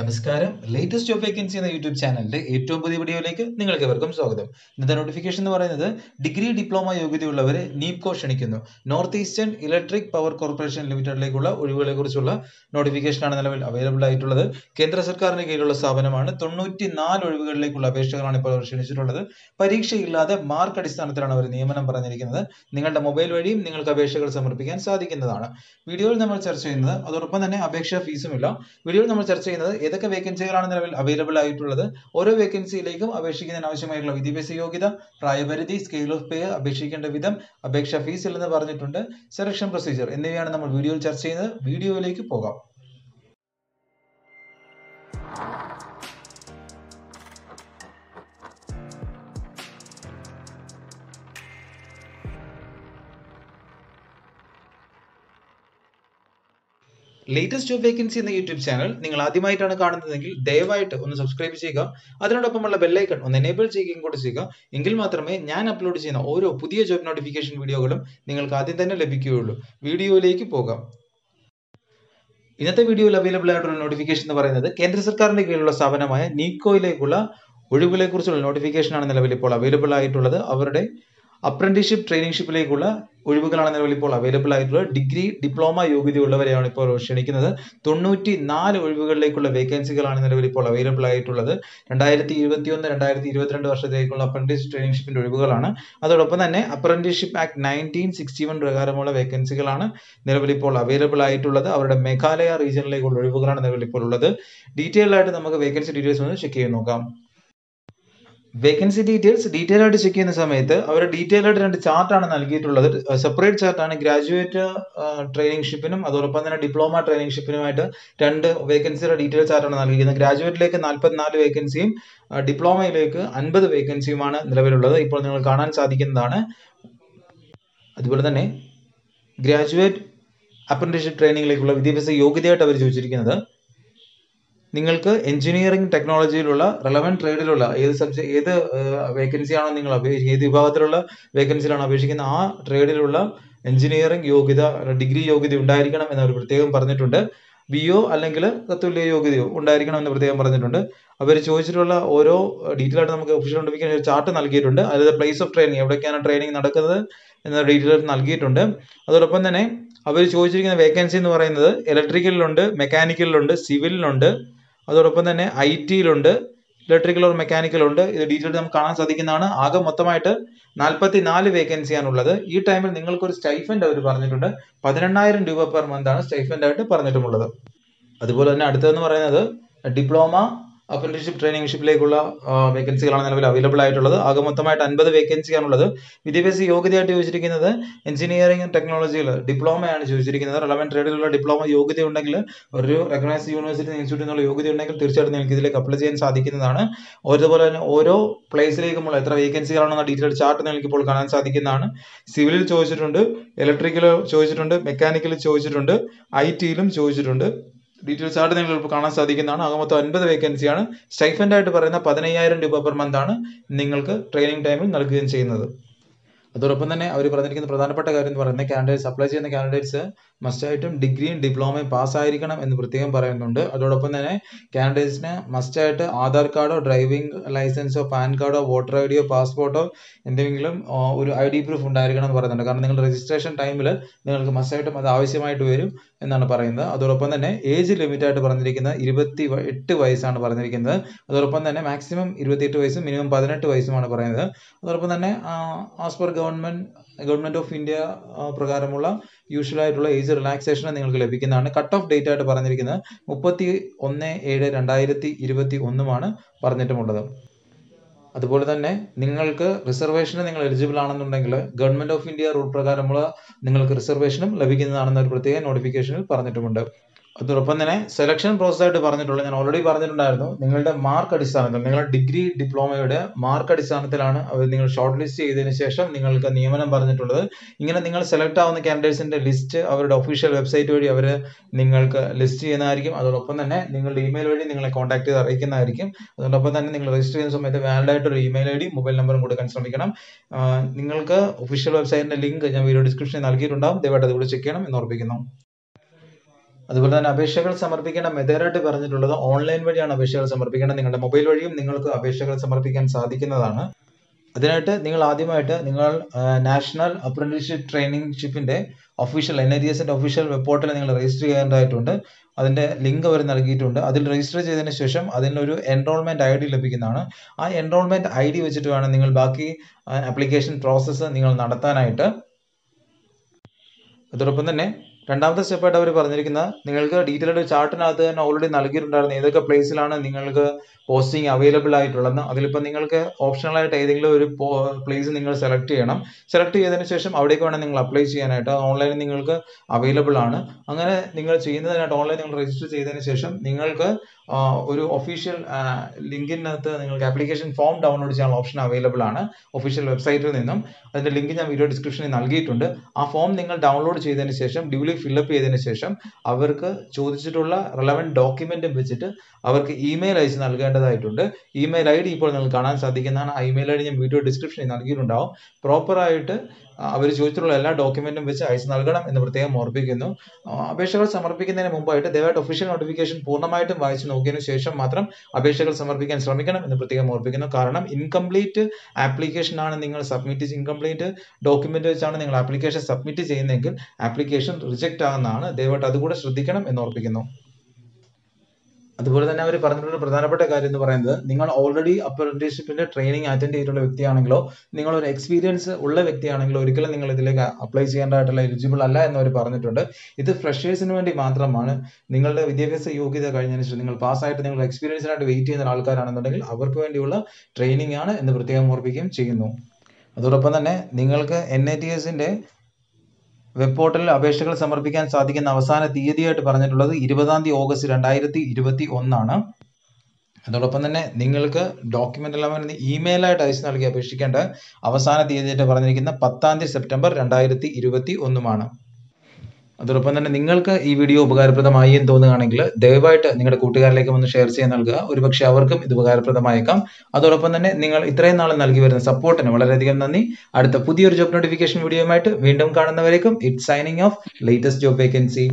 നമസ്കാരം. Latest job vacancy എന്ന YouTube ചാനലിന്റെ ഏറ്റവും പുതിയ വീഡിയോയിലേക്ക് നിങ്ങൾക്ക് എവർക്കും സ്വാഗതം. ഇന്നത്തെ നോട്ടിഫിക്കേഷൻ എന്ന് പറയുന്നത് ഡിഗ്രി ഡിപ്ലോമ യോഗ്യതയുള്ളവരെ നീപ്കോ ക്ഷണിക്കുന്നു. North Eastern Electric Power Corporation ലിമിറ്റഡിലേക്കുള്ള ഒഴിവുകളെ കുറിച്ചുള്ള നോട്ടിഫിക്കേഷനാണ് നിലവിൽ അവൈലബിൾ ആയിട്ടുള്ളത്. കേന്ദ്ര സർക്കാരിന് കീഴിലുള്ള സ്ഥാപനമാണ്. തൊണ്ണൂറ്റി നാല് ഒഴിവുകളിലേക്കുള്ള അപേക്ഷകളാണ് ഇപ്പോൾ ക്ഷണിച്ചിട്ടുള്ളത്. പരീക്ഷയില്ലാതെ മാർക്ക് അടിസ്ഥാനത്തിലാണ് അവർ നിയമനം പറഞ്ഞിരിക്കുന്നത്. നിങ്ങളുടെ മൊബൈൽ വഴിയും നിങ്ങൾക്ക് അപേക്ഷകൾ സമർപ്പിക്കാൻ സാധിക്കുന്നതാണ്. വീഡിയോയിൽ നമ്മൾ ചർച്ച ചെയ്യുന്നത് അതോടൊപ്പം തന്നെ അപേക്ഷാ ഇല്ല. വീഡിയോയിൽ നമ്മൾ ചർച്ച ചെയ്യുന്നത് ഏതൊക്കെ വേക്കൻസികളാണ് നിലവിൽ അവൈലബിൾ ആയിട്ടുള്ളത്? ഓരോ വേക്കൻസിയിലേക്കും അപേക്ഷിക്കുന്നതിന് ആവശ്യമായിട്ടുള്ള വിദ്യാഭ്യാസ യോഗ്യത പ്രായപരിധി സ്കെയിൽ ഓഫ് പേ അപേക്ഷിക്കേണ്ട വിധം അപേക്ഷാ ഫീസ് ഇല്ലെന്ന് പറഞ്ഞിട്ടുണ്ട് സെലക്ഷൻ പ്രൊസീജിയർ എന്നിവയാണ് നമ്മൾ വീഡിയോയിൽ ചർച്ച ചെയ്യുന്നത്. വീഡിയോയിലേക്ക് പോകാം. ലേറ്റസ്റ്റ് ജോബ് വേക്കൻസി എന്ന യൂട്യൂബ് ചാനൽ നിങ്ങൾ ആദ്യമായിട്ടാണ് കാണുന്നതെങ്കിൽ ദയവായിട്ട് ഒന്ന് സബ്സ്ക്രൈബ് ചെയ്യുക. അതിനോടൊപ്പമുള്ള ബെല്ലൈക്കൺ ഒന്ന് എനേബിൾ ചെയ്യുകയും കൂടി ചെയ്യുക. എങ്കിൽ മാത്രമേ ഞാൻ അപ്ലോഡ് ചെയ്യുന്ന ഓരോ പുതിയ ജോബ് നോട്ടിഫിക്കേഷൻ വീഡിയോകളും നിങ്ങൾക്ക് ആദ്യം തന്നെ ലഭിക്കുകയുള്ളൂ. വീഡിയോയിലേക്ക് പോകാം. ഇന്നത്തെ വീഡിയോയിൽ അവൈലബിൾ ആയിട്ടുള്ള നോട്ടിഫിക്കേഷൻ എന്ന് പറയുന്നത് കേന്ദ്ര സർക്കാരിന്റെ കീഴിലുള്ള സ്ഥാപനമായ നീക്കോയിലേക്കുള്ള ഒഴിവുകളെ കുറിച്ചുള്ള നോട്ടിഫിക്കേഷൻ ആണ് നിലവിൽ ഇപ്പോൾ അവൈലബിൾ ആയിട്ടുള്ളത്. അവരുടെ അപ്രന്റീഷിപ്പ് ട്രെയിനിങ്ഷിപ്പിലേക്കുള്ള ഒഴിവുകളാണ് നിലവിൽ ഇപ്പോൾ അവൈലബിൾ ആയിട്ടുള്ളത്. ഡിഗ്രി ഡിപ്ലോമ യോഗ്യതയുള്ളവരെയാണ് ഇപ്പോൾ ക്ഷണിക്കുന്നത്. തൊണ്ണൂറ്റി നാല് ഒഴിവുകളിലേക്കുള്ള വേക്കൻസികളാണ് നിലവിൽ ഇപ്പോൾ അവൈലബിൾ ആയിട്ടുള്ളത്. രണ്ടായിരത്തി ഇരുപത്തി ഒന്ന് രണ്ടായിരത്തി ഇരുപത്തിരണ്ട് വർഷത്തേക്കുള്ള അപ്രന്റീസ് ട്രെയിനിങ്ഷിപ്പിന്റെ ഒഴിവുകളാണ്. അതോടൊപ്പം തന്നെ apprenticeship act nineteen sixty one പ്രകാരമുള്ള വേക്കൻസികളാണ് നിലവിൽ ഇപ്പോൾ അവൈലബിൾ ആയിട്ടുള്ളത്. അവരുടെ മേഘാലയ റീജിയനിലേക്കുള്ള ഒഴിവുകളാണ് നിലവിൽ ഇപ്പോൾ ഉള്ളത്. ഡീറ്റെയിൽ ആയിട്ട് നമുക്ക് വേക്കൻസി ഡീറ്റെയിൽസ് ഒന്ന് ചെക്ക് ചെയ്ത് നോക്കാം. വേക്കൻസി ഡീറ്റെയിൽസ് ഡീറ്റെയിൽ ആയിട്ട് ചെക്ക് ചെയ്യുന്ന സമയത്ത് അവർ ഡീറ്റെയിൽ ആയിട്ട് രണ്ട് ചാർട്ടാണ് നൽകിയിട്ടുള്ളത്. സെപ്പറേറ്റ് ചാർട്ടാണ് ഗ്രാജുവേറ്റ് ട്രെയിനിങ് ഷിപ്പിനും അതോടൊപ്പം തന്നെ ഡിപ്ലോമ ട്രെയിനിങ് ഷിപ്പിനുമായിട്ട് രണ്ട് വേക്കൻസിയുടെ ഡീറ്റെയിൽ ചാർട്ടാണ് നൽകിയിരിക്കുന്നത്. ഗ്രാജുവേറ്റിലേക്ക് നാൽപ്പത്തിനാല് വേക്കൻസിയും ഡിപ്ലോമയിലേക്ക് അൻപത് വേക്കൻസിയുമാണ് നിലവിലുള്ളത്. ഇപ്പോൾ നിങ്ങൾ കാണാൻ സാധിക്കുന്നതാണ്. അതുപോലെ തന്നെ ഗ്രാജുവേറ്റ് അപ്രന്റീഷിപ്പ് ട്രെയിനിങ്ങിലേക്കുള്ള വിദ്യാഭ്യാസ യോഗ്യതയായിട്ട് അവർ ചോദിച്ചിരിക്കുന്നത് നിങ്ങൾക്ക് എഞ്ചിനീയറിംഗ് ടെക്നോളജിയിലുള്ള റെലവന്റ് ട്രേഡിലുള്ള ഏത് സബ്ജക്ട് ഏത് വേക്കൻസിയാണോ നിങ്ങൾ അപേക്ഷിക്കുക ഏത് വിഭാഗത്തിലുള്ള വേക്കൻസിയിലാണ് അപേക്ഷിക്കുന്നത് ആ ട്രേഡിലുള്ള എഞ്ചിനീയറിംഗ് യോഗ്യത ഡിഗ്രി യോഗ്യത ഉണ്ടായിരിക്കണം എന്ന് അവർ പ്രത്യേകം പറഞ്ഞിട്ടുണ്ട്. ബി ഒ അല്ലെങ്കിൽ തത്തുല്യ യോഗ്യതയോ ഉണ്ടായിരിക്കണം എന്ന് പ്രത്യേകം പറഞ്ഞിട്ടുണ്ട്. അവർ ചോദിച്ചിട്ടുള്ള ഓരോ ഡീറ്റെയിൽ ആയിട്ട് നമുക്ക് ഒഫീഷ്യൽ നോട്ടിഫിക്കേഷൻ ഒരു ചാർട്ട് നൽകിയിട്ടുണ്ട്. അതായത് പ്ലേസ് ഓഫ് ട്രെയിനിങ് എവിടേക്കാണ് ട്രെയിനിങ് നടക്കുന്നത് എന്ന ഡീറ്റെയിൽ നൽകിയിട്ടുണ്ട്. അതോടൊപ്പം തന്നെ അവർ ചോദിച്ചിരിക്കുന്ന വേക്കൻസി എന്ന് പറയുന്നത് ഇലക്ട്രിക്കലിലുണ്ട് മെക്കാനിക്കലിലുണ്ട് സിവിലിലുണ്ട് അതോടൊപ്പം തന്നെ ഐ ടിയിലുണ്ട് ഇലക്ട്രിക്കൽ ഓർ മെക്കാനിക്കൽ ഉണ്ട്. ഇത് ഡീറ്റെയിൽ നമുക്ക് കാണാൻ സാധിക്കുന്നതാണ്. ആകെ മൊത്തമായിട്ട് നാൽപ്പത്തി നാല് വേക്കൻസിയാണ് ഉള്ളത് ഈ ടൈമിൽ നിങ്ങൾക്ക് ഒരു സ്റ്റൈഫൻഡ് അവർ പറഞ്ഞിട്ടുണ്ട്. പതിനെണ്ണായിരം രൂപ പെർ മന്ത് ആണ് സ്റ്റൈഫൻഡ് ആയിട്ട് പറഞ്ഞിട്ടുമുള്ളത്. അതുപോലെ തന്നെ അടുത്തതെന്ന് പറയുന്നത് ഡിപ്ലോമ അപ്രന്റീഷിപ്പ് ട്രെയിനിങ്ഷിപ്പിലേക്കുള്ള വേക്കൻസികളാണ് നിലവിൽ അവൈലബിൾ ആയിട്ടുള്ളത്. ആകെ മൊത്തമായിട്ട് അൻപത് വേക്കൻസിയാണുള്ളത് വിദ്യാഭ്യാസ യോഗ്യതയായിട്ട് ചോദിച്ചിരിക്കുന്നത് എഞ്ചിനീയറിംഗ് ഡിപ്ലോമ ഡിപ്ലോമയാണ് ചോദിച്ചിരിക്കുന്നത്. റെലവന്റ് ട്രേഡിലുള്ള ഡിപ്ലോമ യോഗ്യത ഉണ്ടെങ്കിൽ ഒരു റെക്കഗ്നൈസ്ഡ് യൂണിവേഴ്സിറ്റി ഇൻസ്റ്റിറ്റ്യൂട്ടിൽ നിന്നുള്ള യോഗ്യത ഉണ്ടെങ്കിൽ തീർച്ചയായിട്ടും നിങ്ങൾക്ക് ഇതിലേക്ക് അപ്ലൈ ചെയ്യാൻ സാധിക്കുന്നതാണ്. അതുപോലെ തന്നെ ഓരോ പ്ലേസിലേക്കുമുള്ള എത്ര വേക്കൻസികളാണെന്ന ഡീറ്റെയിൽ ചാർട്ട് നിങ്ങൾക്ക് ഇപ്പോൾ കാണാൻ സാധിക്കുന്നതാണ്. സിവിലിൽ ചോദിച്ചിട്ടുണ്ട് ഇലക്ട്രിക്കൽ ചോദിച്ചിട്ടുണ്ട് മെക്കാനിക്കൽ ചോദിച്ചിട്ടുണ്ട് ഐ ടിയിലും ചോദിച്ചിട്ടുണ്ട്. ഡീറ്റെയിൽസ് ആയിട്ട് നിങ്ങൾ ഇപ്പോൾ കാണാൻ സാധിക്കുന്നതാണ്. ആകെ മൊത്തം അൻപത് വേക്കൻസിയാണ് സ്റ്റൈഫൻഡ് ആയിട്ട് പറയുന്ന പതിനയ്യായിരം രൂപ പെർ മന്ത് ആണ് നിങ്ങൾക്ക് ട്രെയിനിങ് ടൈമിൽ നൽകുകയും ചെയ്യുന്നത്. അതോടൊപ്പം തന്നെ അവർ പറഞ്ഞിരിക്കുന്ന പ്രധാനപ്പെട്ട കാര്യം എന്ന് പറയുന്നത് കാൻഡിഡേറ്റ്സ് അപ്ലൈ ചെയ്യുന്ന കാൻഡിഡേറ്റ്സ് മസ്റ്റായിട്ടും ഡിഗ്രിയും ഡിപ്ലോമയും പാസ്സായിരിക്കണം എന്ന് പ്രത്യേകം പറയുന്നുണ്ട്. അതോടൊപ്പം തന്നെ കാൻഡിഡേറ്റ്സിന് മസ്റ്റായിട്ട് ആധാർ കാർഡോ ഡ്രൈവിംഗ് ലൈസൻസോ പാൻ കാർഡോ വോട്ടർ ഐ ഡിയോ പാസ്പോർട്ടോ എന്തെങ്കിലും ഒരു ഐ ഡി പ്രൂഫ് ഉണ്ടായിരിക്കണം എന്ന് പറയുന്നുണ്ട്. കാരണം നിങ്ങളുടെ രജിസ്ട്രേഷൻ ടൈമിൽ നിങ്ങൾക്ക് മസ്റ്റായിട്ടും അത് ആവശ്യമായിട്ട് വരും. എന്നാണ് പറയുന്നത്. അതോടൊപ്പം തന്നെ ഏജ് ലിമിറ്റ് ആയിട്ട് പറഞ്ഞിരിക്കുന്നത് ഇരുപത്തി എട്ട് വയസ്സാണ് പറഞ്ഞിരിക്കുന്നത്. അതോടൊപ്പം തന്നെ മാക്സിമം ഇരുപത്തിയെട്ട് വയസ്സും മിനിമം പതിനെട്ട് വയസ്സുമാണ് പറയുന്നത്. അതോടൊപ്പം തന്നെ as per government government of India പ്രകാരമുള്ള യൂഷ്വൽ ആയിട്ടുള്ള ഏജ് റിലാക്സേഷൻ നിങ്ങൾക്ക് ലഭിക്കുന്നതാണ്. കട്ട് ഓഫ് ഡേറ്റ് ആയിട്ട് പറഞ്ഞിരിക്കുന്നത് മുപ്പത്തി ഒന്ന് ഏഴ് രണ്ടായിരത്തി ഇരുപത്തി ഒന്നുമാണ് പറഞ്ഞിട്ടുമുള്ളത്. അതുപോലെ തന്നെ നിങ്ങൾക്ക് റിസർവേഷന് നിങ്ങൾ എലിജിബിൾ ആണെന്നുണ്ടെങ്കിൽ ഗവൺമെന്റ് ഓഫ് ഇന്ത്യ റൂൾ പ്രകാരമുള്ള നിങ്ങൾക്ക് റിസർവേഷനും ലഭിക്കുന്നതാണെന്ന് ഒരു പ്രത്യേക നോട്ടിഫിക്കേഷനിൽ പറഞ്ഞിട്ടുമുണ്ട്. അതോടൊപ്പം തന്നെ. സെലക്ഷൻ പ്രോസസ് ആയിട്ട് പറഞ്ഞിട്ടുള്ളത് ഞാൻ ഓൾറെഡി പറഞ്ഞിട്ടുണ്ടായിരുന്നു നിങ്ങളുടെ മാർക്ക് അടിസ്ഥാനത്തിൽ നിങ്ങളുടെ ഡിഗ്രി ഡിപ്ലോമയുടെ മാർക്ക് അടിസ്ഥാനത്തിലാണ് അവർ നിങ്ങൾ ഷോർട്ട് ലിസ്റ്റ് ചെയ്തതിന് ശേഷം നിങ്ങൾക്ക് നിയമനം പറഞ്ഞിട്ടുള്ളത്. ഇങ്ങനെ നിങ്ങൾ സെലക്ട് ആവുന്ന കാൻഡിഡേറ്റ്സിന്റെ ലിസ്റ്റ് അവരുടെ ഒഫീഷ്യൽ വെബ്സൈറ്റ് വഴി അവർ നിങ്ങൾക്ക് ലിസ്റ്റ് ചെയ്യുന്നതായിരിക്കും. അതോടൊപ്പം തന്നെ നിങ്ങളുടെ ഇമെയിൽ വഴി നിങ്ങളെ കോൺടാക്ട് ചെയ്ത് അറിയിക്കുന്നതായിരിക്കും. അതോടൊപ്പം തന്നെ നിങ്ങൾ രജിസ്റ്റർ ചെയ്യുന്ന സമയത്ത് വാലിഡ് ആയിട്ട് ഒരു ഇമെയിൽ ഐ ഡി മൊബൈൽ നമ്പറും കൊടുക്കാൻ ശ്രമിക്കണം. നിങ്ങൾക്ക് ഒഫീഷ്യൽ വെബ്സൈറ്റിന്റെ ലിങ്ക് ഞാൻ വീഡിയോ ഡിസ്ക്രിപ്ഷനിൽ നൽകിയിട്ടുണ്ടാകും ദയവായിട്ട് അതുകൂടി ചെക്ക് ചെയ്യണം എന്ന് ഓർപ്പിക്കുന്നു അതുപോലെ തന്നെ അപേക്ഷകൾ സമർപ്പിക്കേണ്ട മെത്തേഡായിട്ട് പറഞ്ഞിട്ടുള്ളത് ഓൺലൈൻ വഴിയാണ് അപേക്ഷകൾ സമർപ്പിക്കേണ്ടത്. നിങ്ങളുടെ മൊബൈൽ വഴിയും നിങ്ങൾക്ക് അപേക്ഷകൾ സമർപ്പിക്കാൻ സാധിക്കുന്നതാണ്. അതിനായിട്ട് നിങ്ങൾ ആദ്യമായിട്ട് നിങ്ങൾ നാഷണൽ അപ്രന്റീസ്ഷിപ്പ് ട്രെയിനിങ് ഷിപ്പിന്റെ ഒഫീഷ്യൽ എൻ ഐ ഡി എസിന്റെ ഒഫീഷ്യൽ വെബ് പോർട്ടലിൽ നിങ്ങൾ രജിസ്റ്റർ ചെയ്യേണ്ടതായിട്ടുണ്ട്. അതിന്റെ ലിങ്ക് അവർ നൽകിയിട്ടുണ്ട്. അതിൽ രജിസ്റ്റർ ചെയ്തതിന് ശേഷം അതിനൊരു എൻറോൾമെന്റ് ഐ ഡി ലഭിക്കുന്നതാണ്. ആ എൻറോൾമെന്റ് ഐ ഡി വെച്ചിട്ട് വേണം നിങ്ങൾ ബാക്കി ആപ്ലിക്കേഷൻ പ്രോസസ്സ് നിങ്ങൾ നടത്താനായിട്ട്. അതോടൊപ്പം തന്നെ രണ്ടാമത്തെ സ്റ്റെപ്പായിട്ട് അവർ പറഞ്ഞിരിക്കുന്ന നിങ്ങൾക്ക് ഡീറ്റെയിൽഡ് ചാർട്ടിനകത്ത് തന്നെ ഓൾറെഡി നൽകിയിട്ടുണ്ടായിരുന്നു ഏതൊക്കെ പ്ലേസിലാണ് നിങ്ങൾക്ക് പോസ്റ്റിംഗ് അവൈലബിൾ ആയിട്ടുള്ളത്. അതിലിപ്പോൾ നിങ്ങൾക്ക് ഓപ്ഷണൽ ആയിട്ട് ഏതെങ്കിലും ഒരു പ്ലേസ് നിങ്ങൾ സെലക്ട് ചെയ്യണം. സെലക്ട് ചെയ്തതിന് ശേഷം അവിടേക്ക് വേണം നിങ്ങൾ അപ്ലൈ ചെയ്യാനായിട്ട്. ഓൺലൈനിൽ നിങ്ങൾക്ക് അവൈലബിൾ ആണ്. അങ്ങനെ നിങ്ങൾ ചെയ്യുന്നതിനായിട്ട് ഓൺലൈൻ നിങ്ങൾ രജിസ്റ്റർ ചെയ്തതിന് ശേഷം നിങ്ങൾക്ക് ഒരു ഒഫീഷ്യൽ ലിങ്കിനകത്ത് നിങ്ങൾക്ക് ആപ്ലിക്കേഷൻ ഫോം ഡൗൺലോഡ് ചെയ്യാനുള്ള ഓപ്ഷൻ അവൈലബിൾ ആണ് ഒഫീഷ്യൽ വെബ്സൈറ്റിൽ നിന്നും. അതിന്റെ ലിങ്ക് ഞാൻ വീഡിയോ ഡിസ്ക്രിപ്ഷനിൽ നൽകിയിട്ടുണ്ട്. ആ ഫോം നിങ്ങൾ ഡൗൺലോഡ് ചെയ്തതിന് ശേഷം ഡ്യൂലി ഫില്ലപ്പ് ചെയ്തതിന് ശേഷം അവർക്ക് ചോദിച്ചിട്ടുള്ള റിലവന്റ് ഡോക്യുമെന്റും വെച്ചിട്ട് അവർക്ക് ഇമെയിൽ അയച്ച് നൽകേണ്ടതായിട്ടുണ്ട്. ഇമെയിൽ ഐ ഡി ഇപ്പോൾ നിങ്ങൾ കാണാൻ സാധിക്കുന്നതാണ്. ആ ഇമെയിൽ ഐ ഡി ഞാൻ വീഡിയോ ഡിസ്ക്രിപ്ഷനിൽ നൽകിയിട്ടുണ്ടാവും. പ്രോപ്പറായിട്ട് അവർ ചോദിച്ചിട്ടുള്ള എല്ലാ ഡോക്യുമെന്റും വെച്ച് അയച്ചു നൽകണം എന്ന് പ്രത്യേകം ഓർപ്പിക്കുന്നു. അപേക്ഷകൾ സമർപ്പിക്കുന്നതിന് മുമ്പായിട്ട് ദയവായിട്ട് ഒഫീഷ്യൽ നോട്ടിഫിക്കേഷൻ പൂർണമായിട്ടും വായിച്ചു നോക്കിയതിനു ശേഷം മാത്രം അപേക്ഷകൾ സമർപ്പിക്കാൻ ശ്രമിക്കണം എന്ന് പ്രത്യേകം ഓർപ്പിക്കുന്നു. കാരണം ഇൻകംപ്ലീറ്റ് ആപ്ലിക്കേഷൻ ആണ് നിങ്ങൾ സബ്മിറ്റ് ഇൻകംപ്ലീറ്റ് ഡോക്യുമെന്റ് വെച്ചാണ് നിങ്ങൾ ആപ്ലിക്കേഷൻ സബ്മിറ്റ് ചെയ്യുന്നതെങ്കിൽ ആപ്ലിക്കേഷൻ റിജക്റ്റ് ആകുന്നതാണ് ദയവായിട്ട് അതുകൂടെ ശ്രദ്ധിക്കണം എന്ന് ഓർപ്പിക്കുന്നു. അതുപോലെ തന്നെ അവർ പറഞ്ഞിട്ടുള്ള പ്രധാനപ്പെട്ട കാര്യം എന്ന് പറയുന്നത് നിങ്ങൾ ഓൾറെഡി അപ്രന്റീസ്ഷിപ്പിന്റെ ട്രെയിനിങ് അറ്റൻഡ് ചെയ്തിട്ടുള്ള വ്യക്തിയാണെങ്കിലോ നിങ്ങൾ ഒരു എക്സ്പീരിയൻസ് ഉള്ള വ്യക്തിയാണെങ്കിലോ ഒരിക്കലും നിങ്ങൾ ഇതിലേക്ക് അപ്ലൈ ചെയ്യേണ്ടതായിട്ടുള്ള എലിജിബിൾ അല്ല എന്ന് അവർ പറഞ്ഞിട്ടുണ്ട്. ഇത് ഫ്രഷേഴ്സിന് വേണ്ടി മാത്രമാണ്. നിങ്ങളുടെ വിദ്യാഭ്യാസ യോഗ്യത കഴിഞ്ഞതിന് ശേഷം നിങ്ങൾ പാസ്സായിട്ട് നിങ്ങൾ എക്സ്പീരിയൻസിനായിട്ട് വെയിറ്റ് ചെയ്യുന്ന ആൾക്കാരാണെന്നുണ്ടെങ്കിൽ അവർക്ക് വേണ്ടിയുള്ള ട്രെയിനിങ് ആണ് എന്ന് പ്രത്യേകം ഓർപ്പിക്കുകയും ചെയ്യുന്നു. അതോടൊപ്പം തന്നെ നിങ്ങൾക്ക് എൻ ഐ ടി എസിന്റെ വെബ് പോർട്ടലിൽ അപേക്ഷകൾ സമർപ്പിക്കാൻ സാധിക്കുന്ന അവസാന തീയതിയായിട്ട് പറഞ്ഞിട്ടുള്ളത് ഇരുപതാം തീയതി ഓഗസ്റ്റ് രണ്ടായിരത്തി ഇരുപത്തി ഒന്നാണ്. അതോടൊപ്പം തന്നെ നിങ്ങൾക്ക് ഡോക്യുമെന്റ് എല്ലാം ഇമെയിലായിട്ട് അയച്ചു നൽകി അപേക്ഷിക്കേണ്ട അവസാന തീയതിയായിട്ട് പറഞ്ഞിരിക്കുന്ന പത്താം തീയതി സെപ്റ്റംബർ രണ്ടായിരത്തി ഇരുപത്തി ഒന്നുമാണ്. അതോടൊപ്പം തന്നെ നിങ്ങൾക്ക് ഈ വീഡിയോ ഉപകാരപ്രദമായി എന്ന് തോന്നുകയാണെങ്കിൽ ദയവായിട്ട് നിങ്ങളുടെ കൂട്ടുകാരിലേക്ക് ഒന്ന് ഷെയർ ചെയ്യാൻ നൽകുക. ഒരുപക്ഷെ അവർക്കും ഇത് ഉപകാരപ്രദമായേക്കാം. അതോടൊപ്പം തന്നെ നിങ്ങൾ ഇത്രയും നാൾ നൽകി വരുന്ന സപ്പോർട്ടിന് വളരെയധികം നന്ദി. അടുത്ത പുതിയൊരു ജോബ് നോട്ടിഫിക്കേഷൻ വീഡിയോയുമായിട്ട് വീണ്ടും കാണുന്നവരേക്കും it signing off latest job vacancy